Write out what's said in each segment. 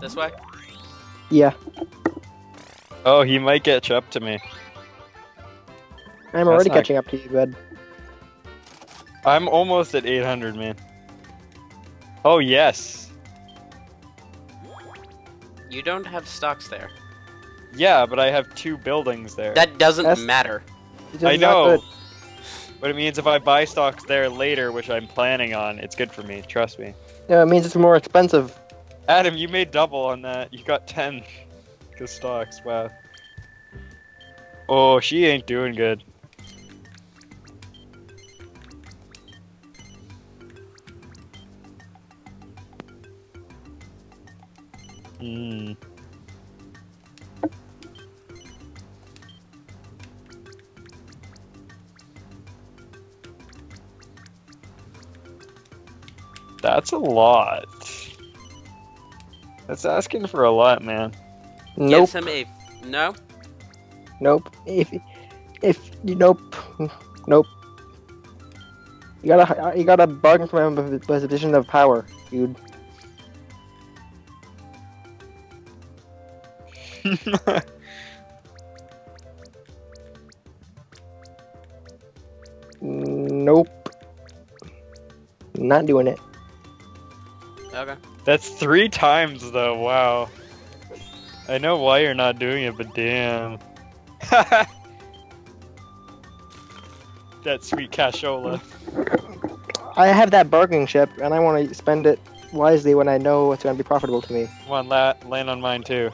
This way? Yeah, Oh, he might catch up to me. I'm already not- catching up to you, bud. I'm almost at 800, man. Oh, yes. You don't have stocks there. Yeah, but I have two buildings there. That doesn't That's- matter. It's I not know. good. But it means if I buy stocks there later, which I'm planning on, it's good for me. Trust me. No, it means it's more expensive. Adam, you made double on that. You got 10 good stocks. Wow. Oh, she ain't doing good. Lot. That's asking for a lot, man. Nope. Gives him a no. Nope. If if you nope, nope. You gotta you gotta bargain from a position of power, dude. Nope. Not doing it. Okay. That's three times though. Wow. I know why you're not doing it, but damn. that sweet cashola. I have that bargaining chip, and I want to spend it wisely when I know it's going to be profitable to me. Come on, la- land on mine too.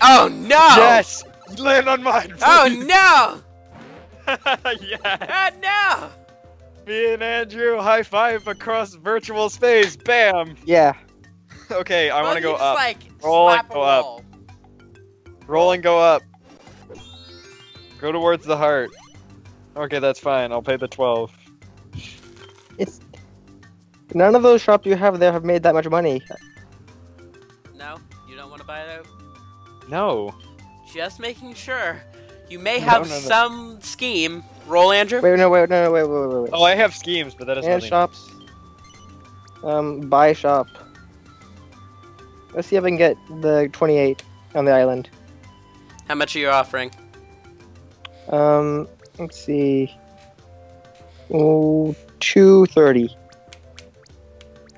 Oh no! Yes, land on mine. Oh no! yeah. Oh no! Me and Andrew high five across virtual space. Bam. Yeah. Okay, I Well, want to go up. Like, Roll and slap a go up. wall. Roll and go up. Go towards the heart. Okay, that's fine. I'll pay the twelve. It's none of those shops you have there have made that much money. No, you don't want to buy it out. No. Just making sure. You may No, have no, no. some scheme. Roll, Andrew. Wait, no, wait, no, no, wait, wait, wait, wait. Oh, I have schemes, but that doesn't. And shops. Um, buy shop. Let's see if I can get the 28 on the island. How much are you offering? Um, let's see. Oh, 230.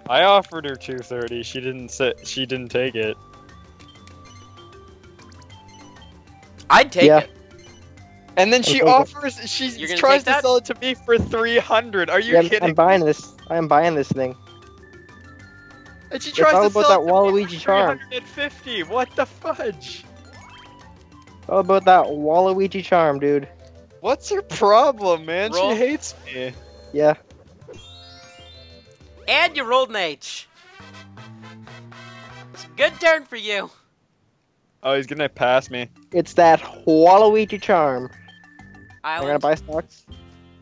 I offered her two thirty. She didn't sit. She didn't take it. I'd take Yeah. it. And then she offers. She tries to that? sell it to me for three hundred. Are you Yeah, I'm, kidding? I'm buying this. I am buying this thing. And she It's tries all to about sell that it to me Waluigi for charm. 350. What the fudge? How about that Waluigi charm, dude? What's her problem, man? Roll. She hates me. Yeah. And you rolled an H. It's a good turn for you. Oh, he's gonna pass me. It's that Waluigi charm. We're gonna buy stocks.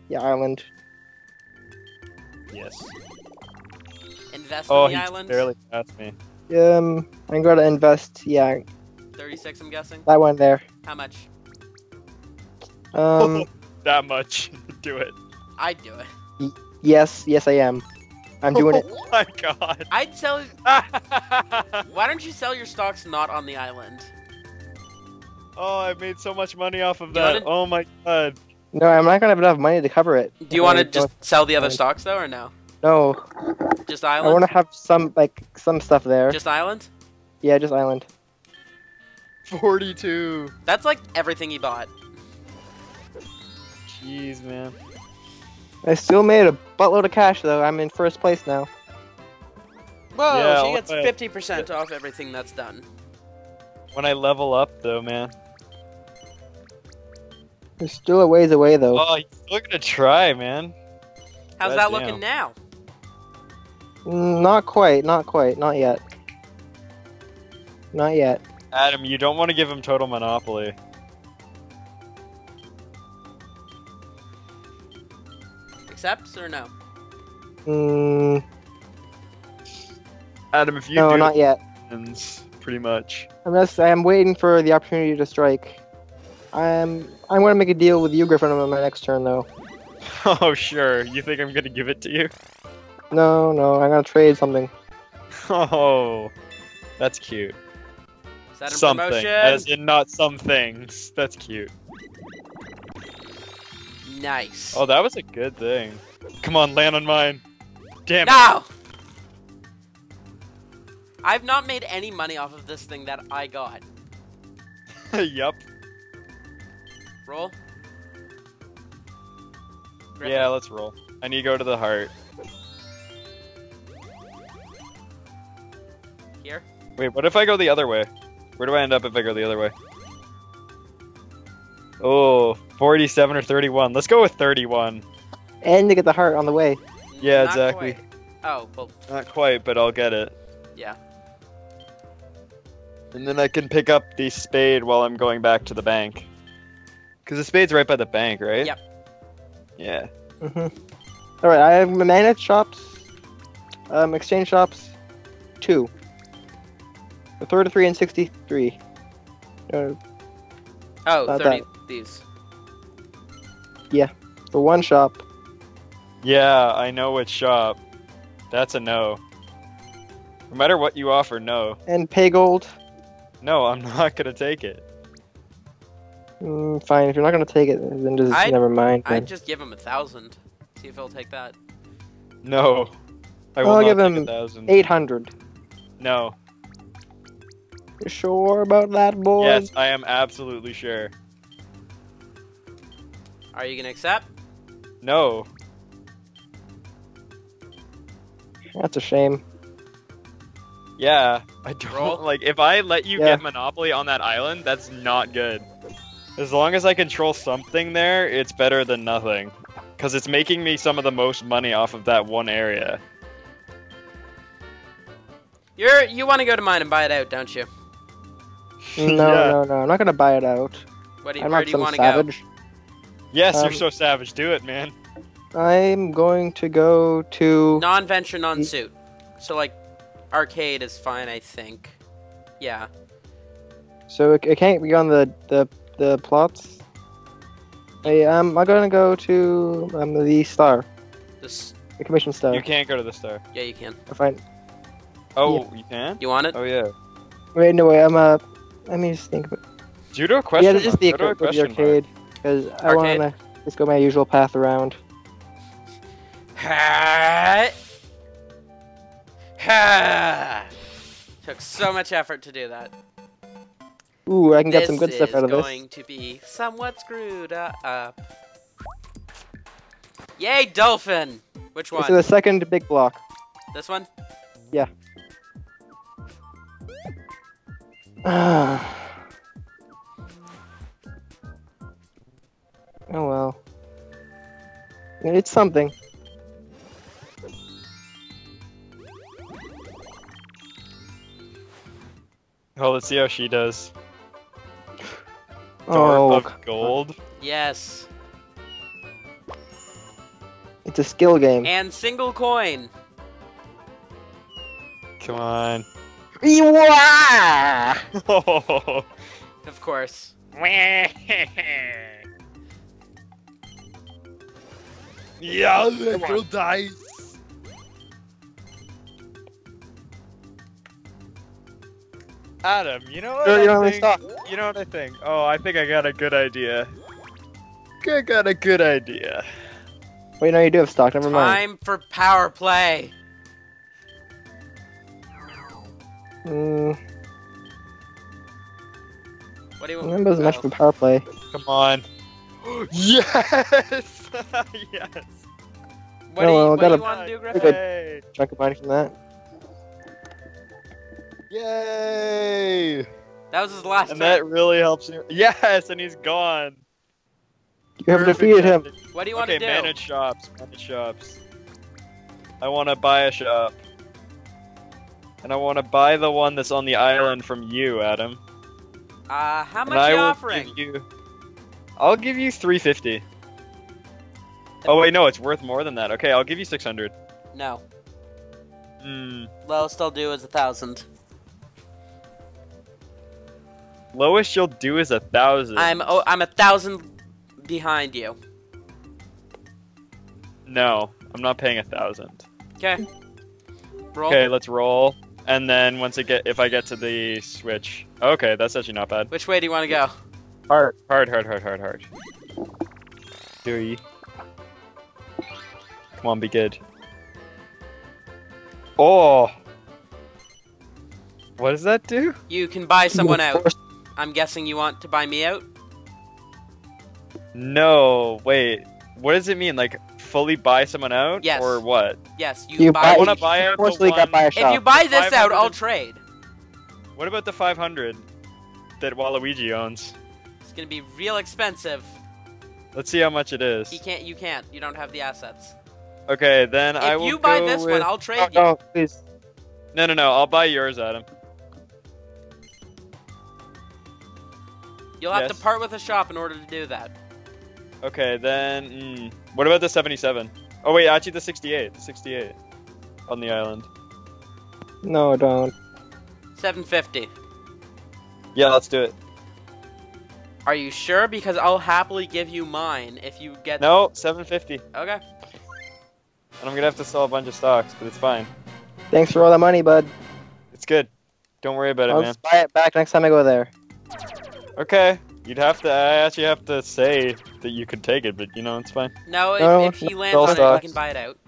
Yeah, island. Yes. Invest Oh, in he the island. barely passed me. Um, I'm gonna invest. Yeah, 36, I'm guessing. that one there. How much? Um, that much. Do it. I'd do it. yes, yes, I am. I'm doing it. Oh my god. I'd sell. Why don't you sell your stocks not on the island? oh, I made so much money off of you that. wanna- Oh my god. No, I'm not gonna have enough money to cover it. Do you want to Okay, just sell the other stocks though, or no? No, Just island. I want to have some like some stuff there. Just island. Yeah, just island. 42. That's like everything he bought. Jeez, man. I still made a buttload of cash though. I'm in first place now. Whoa, Yeah, she gets fifty percent off everything that's done. When I level up, though, man. There's still a ways away though. Oh, he's still gonna try, man. How's God that damn. looking now? Mm, Not quite, not quite, not yet. Not yet. Adam, you don't want to give him total monopoly. Accepts or no? Mm, Adam, if you no, do, not yet. wins, pretty much. I'm just I'm waiting for the opportunity to strike. I'm I'm gonna make a deal with you, Griffin, on my next turn though. Oh, sure. You think I'm gonna give it to you? No, no, I'm gonna trade something. Oh, that's cute. Is that a Something, promotion? as in not some things. That's cute. Nice. Oh, that was a good thing. Come on, land on mine. Damn it. No! I've not made any money off of this thing that I got. yep. Roll. Griffin. Yeah, let's roll. I need to go to the heart. Here. Wait, what if I go the other way? Where do I end up if I go the other way? Oh, 47 or 31. Let's go with 31. And to get the heart on the way. Yeah, Not exactly. quite. Oh, well, Not quite, but I'll get it. yeah. And then I can pick up the spade while I'm going back to the bank. Because the spade's right by the bank, right? Yep. Yeah. hmm Alright, I have managed shops, um, exchange shops, two. For 33 and 63. Uh, Oh, Not 30 these. Yeah, the one shop, Yeah, I know which shop. That's a no. No matter what you offer, no. and pay gold. No, I'm not gonna take it. Mm, fine, if you're not gonna take it, then just I'd- never mind. then. I'd just give him a thousand. See if he'll take that. No. I will I'll give him 800. No. You sure about that, boy? Yes, I am absolutely sure. Are you gonna accept? No. That's a shame. Yeah, I don't Roll. like if I let you Yeah. get Monopoly on that island, that's not good. As long as I control something there, it's better than nothing. Cause it's making me some of the most money off of that one area. You're you want to go to mine and buy it out, don't you? No, Yeah. no, no. I'm not gonna buy it out. What do you, I'm where not do you some want to go? Savage. Yes, Um, you're so savage. Do it, man. I'm going to go to. Non-venture, non-suit. So like, arcade is fine, I think. Yeah. So it, it can't be on the the the plots. Hey, um, I'm gonna go to um the star, This. the commission star. You can't go to the star. Yeah, you can. I find. Oh, you can? You want it? Oh yeah. Wait, no, way. I'm uh. Let me just think. About... Judo question. yeah, just mark. the, Go to a go to the question mark. Because I wanna just go my usual path around. Ha! Ha! Took so much effort to do that. Ooh, I can this get some good stuff out of this. This is going to be somewhat screwed up. Yay, dolphin! Which This is one? the second big block. This one? oh well. It's something. Oh, let's see how she does. Oh, of gold. Yes. it's a skill game. And single coin. Come on. Ewa! Oh. Of course. yeah, little dice. Adam, you know what? Sure, you I don't have think? stock. You know what I think? Oh, I think I got a good idea. I got a good idea. Wait, no, you do have stock. Never mind. Time for power play. Mm, What do you that want? wasn't much oh. for power play. Come on. yes! yes! What Oh, do you, well, what do gotta- you want to do, Griffin? good. Yay! Chunk of money from that. Yay! That was his last And turn. that really helps you. Yes, and he's gone. You have Perfect defeated him. ending. What do you want okay, to do? manage shops. Manage shops. I want to buy a shop. And I want to buy the one that's on the island from you, Adam. Uh, how and much I you will offering? give you. I'll give you 350. Oh wait, no, it's worth more than that. Okay, I'll give you 600. No. Hmm. Lowest I'll do is a thousand. Lowest you'll do is a thousand. I'm oh, I'm a thousand behind you. No, I'm not paying a thousand. Okay. Roll. Okay, let's roll. And then once it get, if I get to the switch, okay, that's actually not bad. Which way do you want to go? Hard. Hard, hard, hard, hard, hard. Three. Come on, be good. Oh. What does that do? You can buy someone out. I'm guessing you want to buy me out. No, wait. What does it mean? Like fully buy someone out? Yes. Or what? Yes, you, You buy. buy- I want to buy out the got one. by a if you buy this out, I'll trade. What about the 500 that Waluigi owns? It's gonna be real expensive. Let's see how much it is. He can't. You can't. You don't have the assets. Okay, then I will. If will you buy go this with... one, I'll trade No, you. no, please. No, no, no. I'll buy yours, Adam. You'll have Yes. to part with a shop in order to do that. Okay, then. Mm, what about the 77? Oh wait, actually the 68. The 68 on the island. No, don't. 750. Yeah, let's do it. Are you sure? Because I'll happily give you mine if you get. No, 750. Okay. And I'm gonna have to sell a bunch of stocks, but it's fine. Thanks for all the money, bud. It's good. Don't worry about it, I'll man. just buy it back next time I go there. Okay. You'd have to. I actually have to say that you could take it, but you know it's fine. No, if, No, if he lands sell on it, stocks. we can buy it out.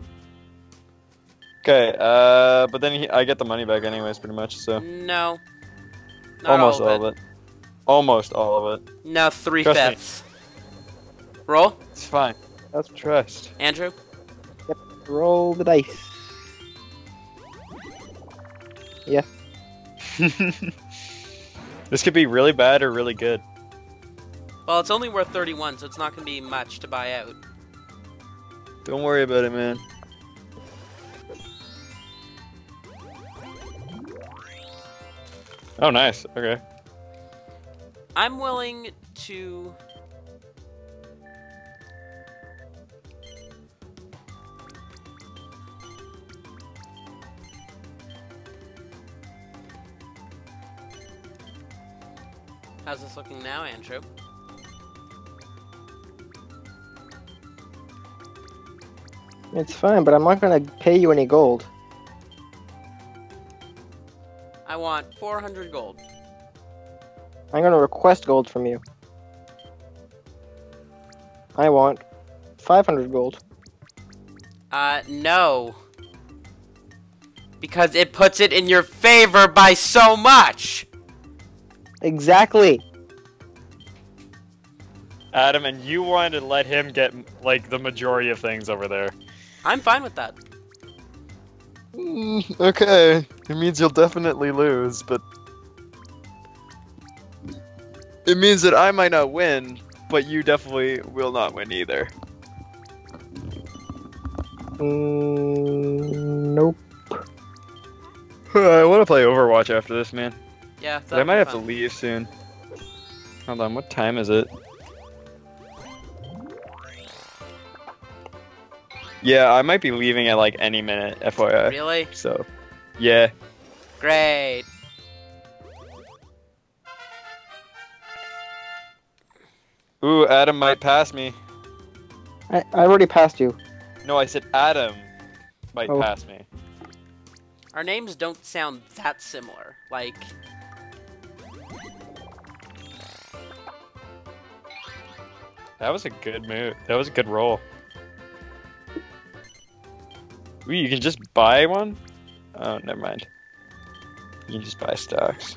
Okay. Uh, but then he, I get the money back anyways, pretty much. So No. Not almost all all of it. of it. Almost all of it. No, three Trust me. fifths. Roll, It's fine. That's trust. Andrew. Roll the dice. Yeah. this could be really bad or really good. Well, it's only worth 31, so it's not going to be much to buy out. Don't worry about it, man. Oh, nice. Okay. I'm willing to. How's this looking now, Andrew? It's fine, but I'm not gonna pay you any gold. I want 400 gold. I'm gonna request gold from you. I want 500 gold. Uh, no. Because it puts it in your favor by so much! Exactly. Adam, and you wanted to let him get like the majority of things over there. I'm fine with that. Mm, okay, it means you'll definitely lose, but it means that I might not win, but you definitely will not win either. Mm, nope. I want to play Overwatch after this, man. Yeah, But I might that'll have be to leave soon. Hold on, what time is it? Yeah, I might be leaving at like any minute, FYI. Really? So, yeah. Great. Ooh, Adam might pass me. I, I already passed you. No, I said Adam might Oh. pass me. Our names don't sound that similar. Like, That was a good move. That was a good roll. Ooh, you can just buy one? Oh, never mind. You can just buy stocks.